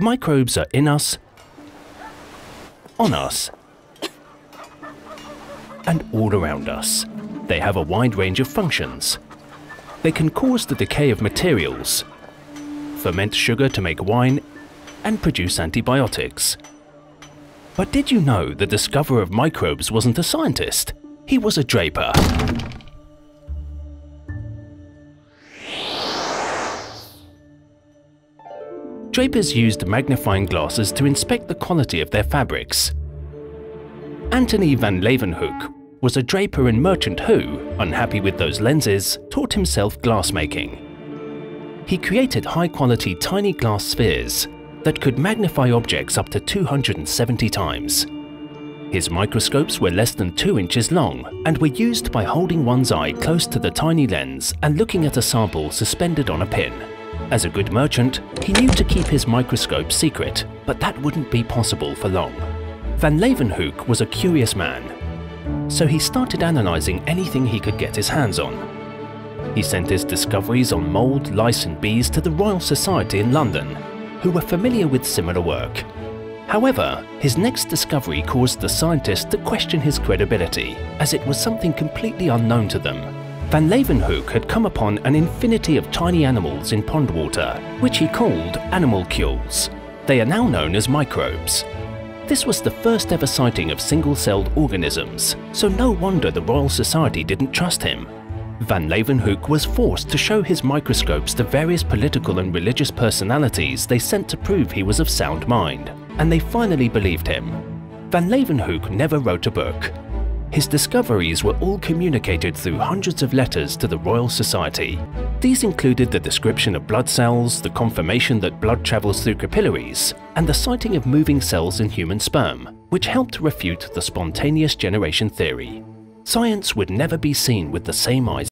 Microbes are in us, on us, and all around us. They have a wide range of functions. They can cause the decay of materials, ferment sugar to make wine, and produce antibiotics. But did you know the discoverer of microbes wasn't a scientist? He was a draper. Drapers used magnifying glasses to inspect the quality of their fabrics. Antonie van Leeuwenhoek was a draper and merchant who, unhappy with those lenses, taught himself glassmaking. He created high-quality tiny glass spheres that could magnify objects up to 270 times. His microscopes were less than 2 inches long and were used by holding one's eye close to the tiny lens and looking at a sample suspended on a pin. As a good merchant, he knew to keep his microscope secret, but that wouldn't be possible for long. Van Leeuwenhoek was a curious man, so he started analysing anything he could get his hands on. He sent his discoveries on mould, lice and bees to the Royal Society in London, who were familiar with similar work. However, his next discovery caused the scientists to question his credibility, as it was something completely unknown to them Van Leeuwenhoek had come upon an infinity of tiny animals in pond water, which he called animalcules. They are now known as microbes. This was the first ever sighting of single-celled organisms, so no wonder the Royal Society didn't trust him. Van Leeuwenhoek was forced to show his microscopes to various political and religious personalities they sent to prove he was of sound mind, and they finally believed him. Van Leeuwenhoek never wrote a book, his discoveries were all communicated through hundreds of letters to the Royal Society. These included the description of blood cells, the confirmation that blood travels through capillaries, and the sighting of moving cells in human sperm, which helped refute the spontaneous generation theory. Science would never be seen with the same eyes